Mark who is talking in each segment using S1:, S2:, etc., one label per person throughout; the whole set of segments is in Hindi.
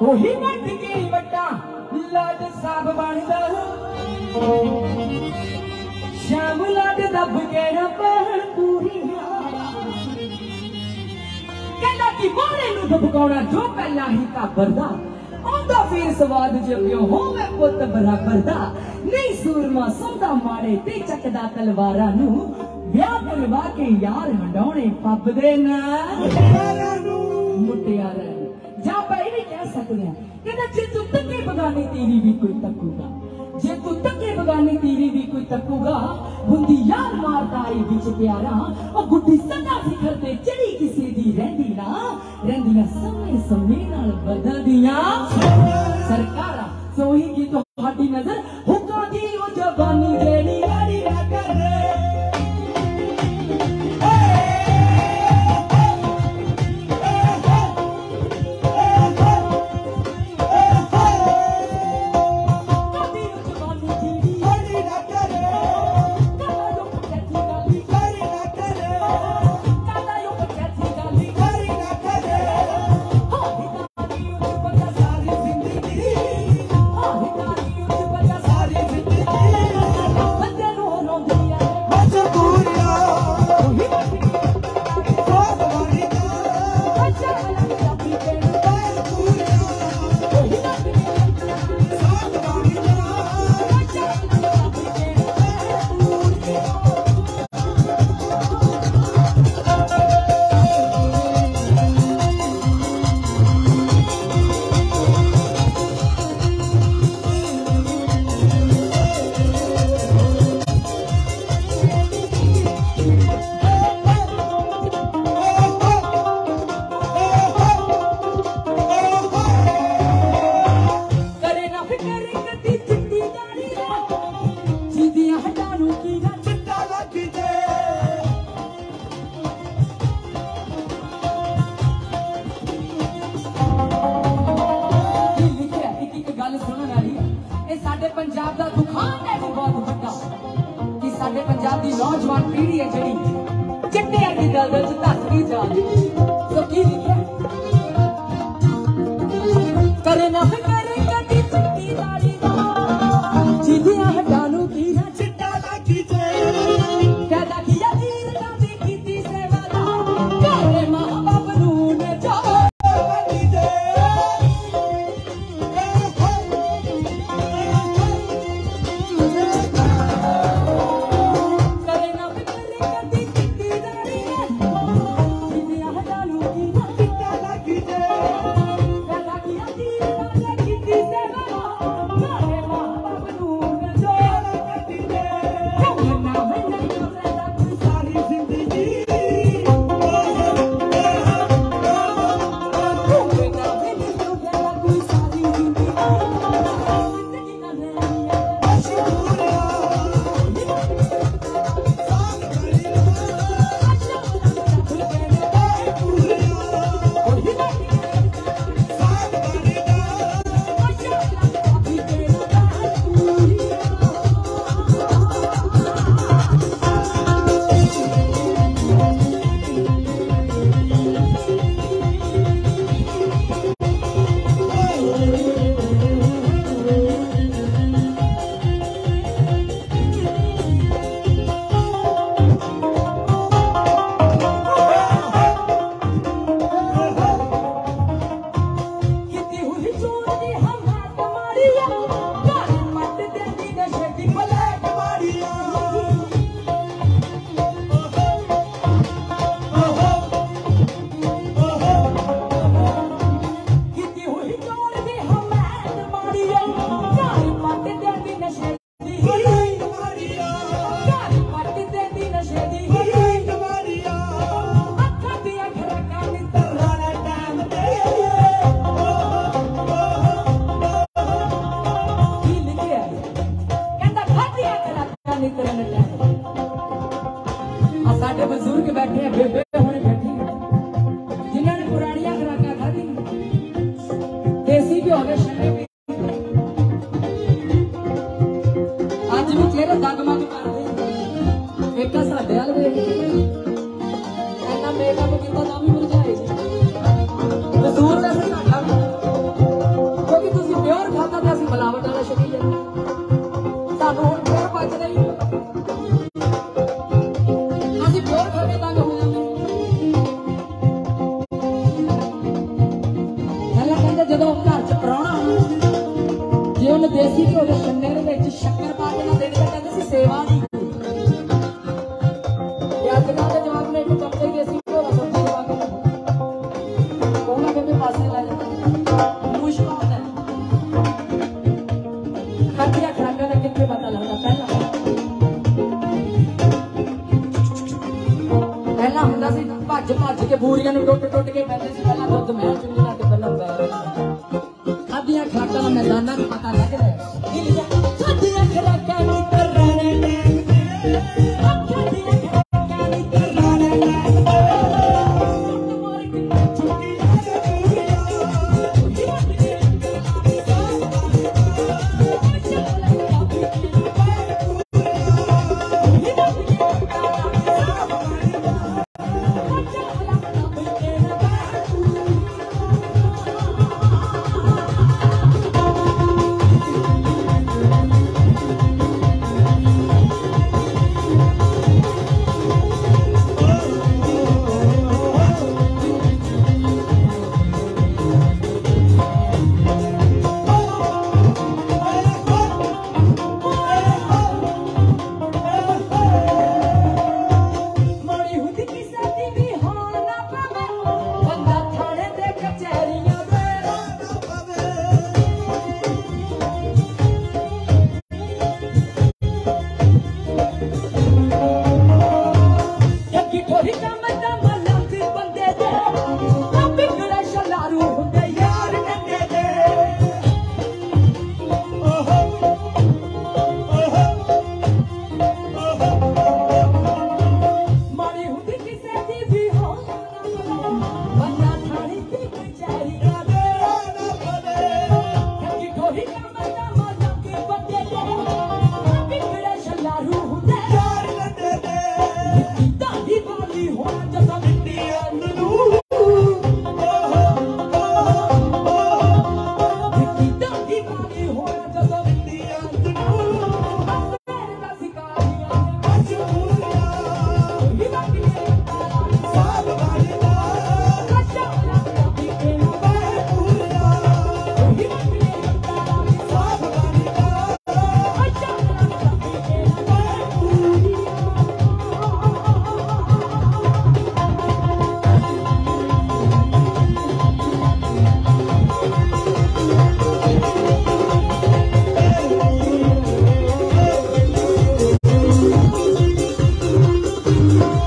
S1: ਉਹੀ ਵੱਡ ਕੇ ਵੱਡਾ ਲਾਡ ਸਾਬ ਬਣਦਾ। ਸ਼ਾਮ ਲਾਡ ਦੱਬ ਕੇ ਨਾ ਪਹਿਣ ਪੂਰੀ ਕਹਿੰਦਾ ਕਿ ਬਾਣੇ ਨੂੰ ਦਬਕਾਉਣਾ ਜੋ ਪਹਿਲਾਂ ਹੀ ਕਾਬਰਦਾ ਆਉਂਦਾ ਫਿਰ ਸਵਾਦ ਜੇ ਪਿਓ ਹੋਵੇ ਪੁੱਤ ਬਰਾਬਰ ਦਾ। ਨਹੀਂ ਸੂਰਮਾ ਸੌਦਾ ਮਾਰੇ ਤੇ ਚੱਕਦਾ ਤਲਵਾਰਾਂ ਨੂੰ, ਵਿਆਹ ਕਰਵਾ ਕੇ ਯਾਰ ਹੰਡਾਉਣੇ ਪੱਬ ਦੇ ਨਾ ਮੁਟਿਆਰਾਂ ಆಗ್ತದೆ ಏನ ಜೆ जे बगाने तेरी भी कोई तकूगा बुंदी यार मारता है प्यारा और गुड्डी सदा फिकर ते किसी दी रहंदी ना रहंदी ना समय समय नाल बदल दिया सरकारा सोही की तो नज़र हो ਦੀ ਨੌਜਵਾਨ ਪੀੜ੍ਹੀ ਹੈ ਜਿਹੜੀ ਚਿੱਟੇ ਅੱਗੇ ਦਲਦਲ ਚ ਧੱਸ ਕੇ ਜਾ ਹੈ। dado uma do cara. ਇਹਨਾਂ ਨੂੰ ਟੁੱਟ ਟੁੱਟ ਕੇ ਪੈਂਦੇ ਸੀ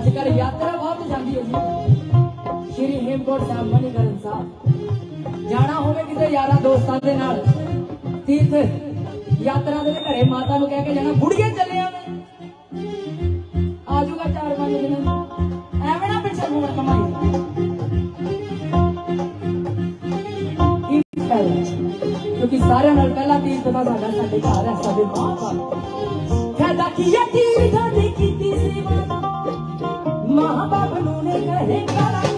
S1: अजकल यात्रा बहुत जाती है श्री हेमकोट साहब, मणिकरण साहब। जाना होवे कि यार दोस्तों तीर्थ यात्रा दे घरे माता को कह के जाना बुढ़िए चले आजूगा चार पाँच दिन। एवं ना क्योंकि सारे पहला तीर्थ का मां कहे करे।